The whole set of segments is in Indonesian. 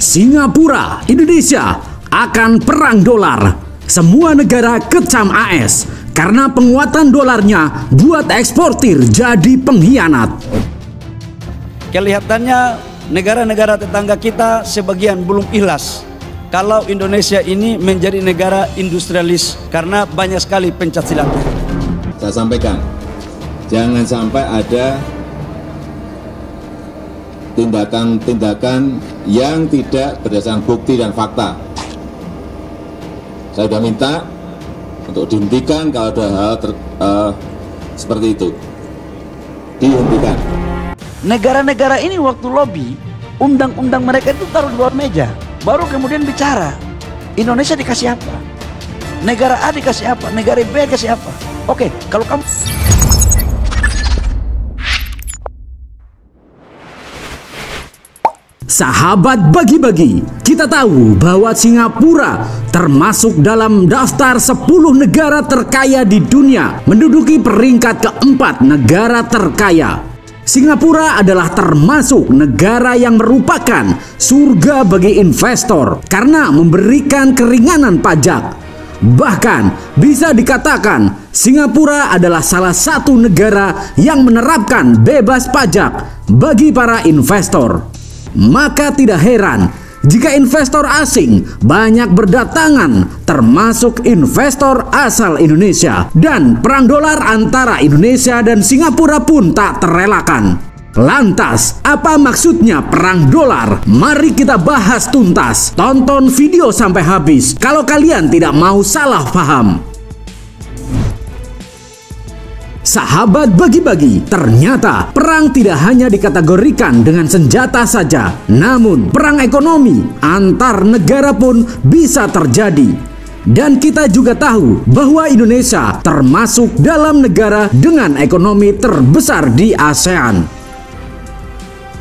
Singapura, Indonesia akan perang dolar. Semua negara kecam AS karena penguatan dolarnya buat eksportir jadi pengkhianat. Kelihatannya negara-negara tetangga kita sebagian belum ikhlas kalau Indonesia ini menjadi negara industrialis karena banyak sekali pencak silatnya. Saya sampaikan, jangan sampai ada tindakan-tindakan yang tidak berdasarkan bukti dan fakta. Saya sudah minta untuk dihentikan kalau ada hal ter, uh, seperti itu. Dihentikan. Negara-negara ini waktu lobby, undang-undang mereka itu taruh di luar meja. Baru kemudian bicara, Indonesia dikasih apa? Negara A dikasih apa? Negara B dikasih apa? Oke, kalau kamu... Sahabat bagi-bagi, kita tahu bahwa Singapura termasuk dalam daftar 10 negara terkaya di dunia, menduduki peringkat keempat negara terkaya. Singapura adalah termasuk negara yang merupakan surga bagi investor karena memberikan keringanan pajak. Bahkan bisa dikatakan Singapura adalah salah satu negara yang menerapkan bebas pajak bagi para investor. Maka tidak heran jika investor asing banyak berdatangan termasuk investor asal Indonesia dan perang dolar antara Indonesia dan Singapura pun tak terelakkan. Lantas, apa maksudnya perang dolar? Mari kita bahas tuntas. Tonton video sampai habis kalau kalian tidak mau salah paham. Sahabat bagi-bagi, ternyata perang tidak hanya dikategorikan dengan senjata saja, namun perang ekonomi antar negara pun bisa terjadi. Dan kita juga tahu bahwa Indonesia termasuk dalam negara dengan ekonomi terbesar di ASEAN.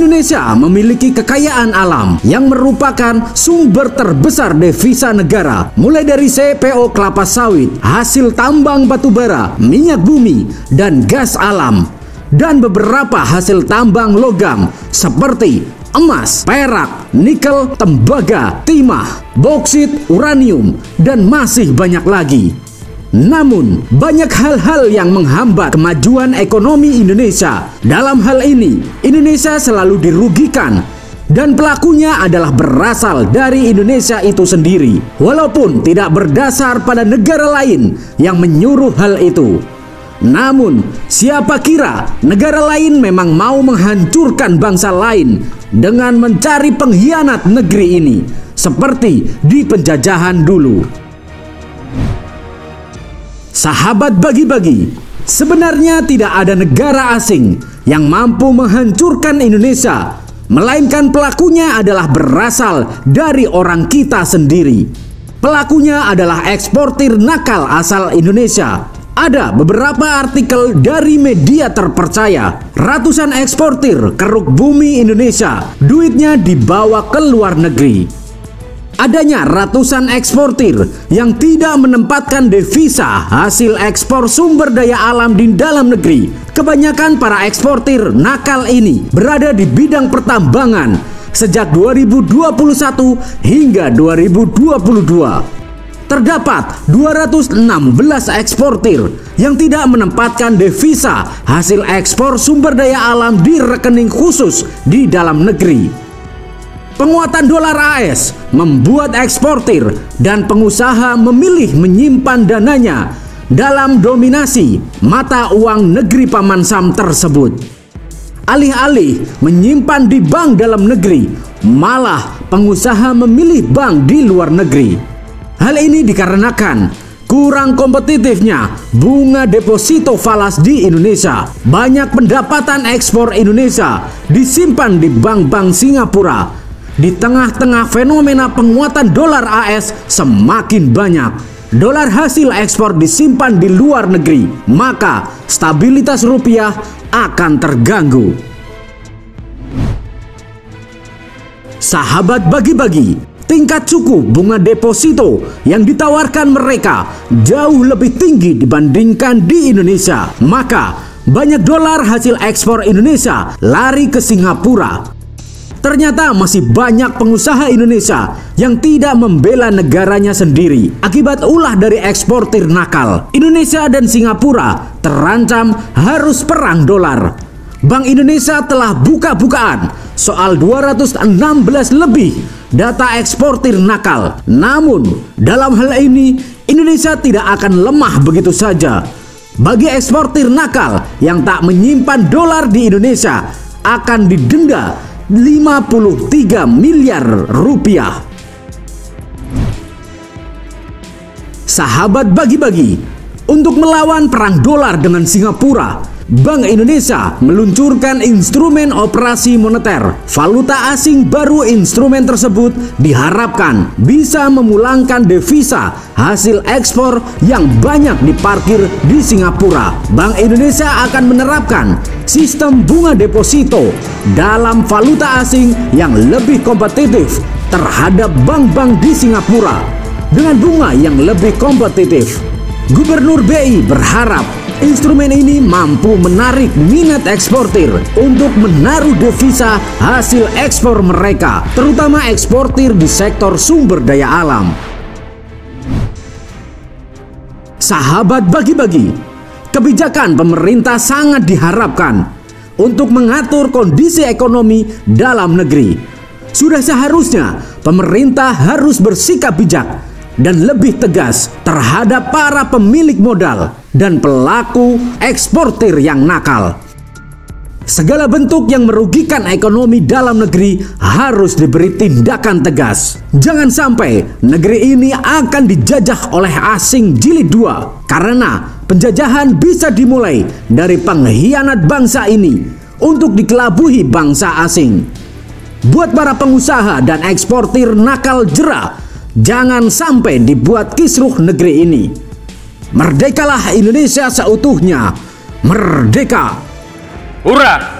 Indonesia memiliki kekayaan alam yang merupakan sumber terbesar devisa negara, mulai dari CPO kelapa sawit, hasil tambang batu bara, minyak bumi, dan gas alam, dan beberapa hasil tambang logam seperti emas, perak, nikel, tembaga, timah, boksit, uranium, dan masih banyak lagi. Namun, banyak hal-hal yang menghambat kemajuan ekonomi Indonesia. Dalam hal ini, Indonesia selalu dirugikan dan pelakunya adalah berasal dari Indonesia itu sendiri, walaupun tidak berdasar pada negara lain yang menyuruh hal itu. Namun, siapa kira negara lain memang mau menghancurkan bangsa lain dengan mencari pengkhianat negeri ini, seperti di penjajahan dulu? Sahabat bagi-bagi, sebenarnya tidak ada negara asing yang mampu menghancurkan Indonesia, melainkan pelakunya adalah berasal dari orang kita sendiri. Pelakunya adalah eksportir nakal asal Indonesia. Ada beberapa artikel dari media terpercaya. Ratusan eksportir keruk bumi Indonesia, duitnya dibawa ke luar negeri adanya ratusan eksportir yang tidak menempatkan devisa hasil ekspor sumber daya alam di dalam negeri. Kebanyakan para eksportir nakal ini berada di bidang pertambangan sejak 2021 hingga 2022 terdapat 216 eksportir yang tidak menempatkan devisa hasil ekspor sumber daya alam di rekening khusus di dalam negeri. Penguatan dolar AS membuat eksportir dan pengusaha memilih menyimpan dananya dalam dominasi mata uang negeri Paman Sam tersebut. Alih-alih menyimpan di bank dalam negeri, malah pengusaha memilih bank di luar negeri. Hal ini dikarenakan kurang kompetitifnya bunga deposito falas di Indonesia. Banyak pendapatan ekspor Indonesia disimpan di bank-bank Singapura di tengah-tengah fenomena penguatan dolar AS semakin banyak, dolar hasil ekspor disimpan di luar negeri, maka stabilitas rupiah akan terganggu. Sahabat bagi-bagi, tingkat suku bunga deposito yang ditawarkan mereka jauh lebih tinggi dibandingkan di Indonesia. Maka banyak dolar hasil ekspor Indonesia lari ke Singapura Ternyata masih banyak pengusaha Indonesia yang tidak membela negaranya sendiri akibat ulah dari eksportir nakal. Indonesia dan Singapura terancam harus perang dolar. Bank Indonesia telah buka-bukaan soal 216 lebih data eksportir nakal. Namun, dalam hal ini Indonesia tidak akan lemah begitu saja. Bagi eksportir nakal yang tak menyimpan dolar di Indonesia akan didenda 53 miliar rupiah. Sahabat bagi-bagi, untuk melawan perang dolar dengan Singapura, Bank Indonesia meluncurkan instrumen operasi moneter. Valuta asing baru instrumen tersebut diharapkan bisa memulangkan devisa hasil ekspor yang banyak diparkir di Singapura. Bank Indonesia akan menerapkan sistem bunga deposito dalam valuta asing yang lebih kompetitif terhadap bank-bank di Singapura dengan bunga yang lebih kompetitif. Gubernur BI berharap Instrumen ini mampu menarik minat eksportir untuk menaruh devisa hasil ekspor mereka, terutama eksportir di sektor sumber daya alam. Sahabat bagi-bagi, kebijakan pemerintah sangat diharapkan untuk mengatur kondisi ekonomi dalam negeri. Sudah seharusnya pemerintah harus bersikap bijak dan lebih tegas terhadap para pemilik modal dan pelaku eksportir yang nakal. Segala bentuk yang merugikan ekonomi dalam negeri harus diberi tindakan tegas. Jangan sampai negeri ini akan dijajah oleh asing jilid dua. Karena penjajahan bisa dimulai dari pengkhianat bangsa ini untuk dikelabuhi bangsa asing. Buat para pengusaha dan eksportir nakal jerah Jangan sampai dibuat kisruh negeri ini. Merdekalah Indonesia seutuhnya. Merdeka. Hurra!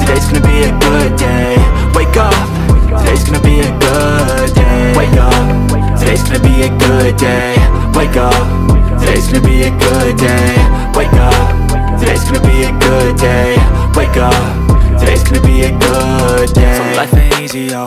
Today's gonna be a good day. Wake up. Today's gonna be a good day. Wake up. Today's gonna be a good day. Wake up. Today's gonna be a good day. Wake up. Today's gonna be a good day. Wake up. Today's gonna be a good day. So life ain't easy, yo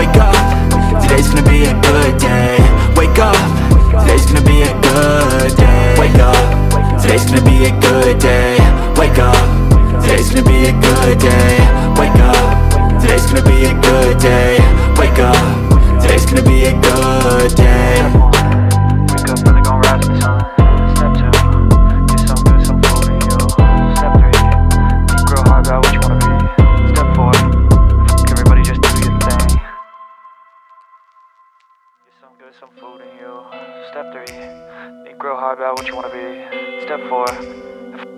Wake up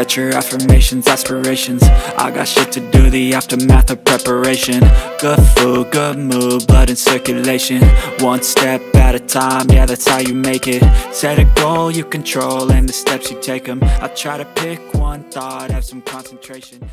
Set your affirmations, aspirations. I got shit to do, the aftermath of preparation. Good food, good mood, blood in circulation. One step at a time, yeah that's how you make it. Set a goal you control and the steps you take them I try to pick one thought, have some concentration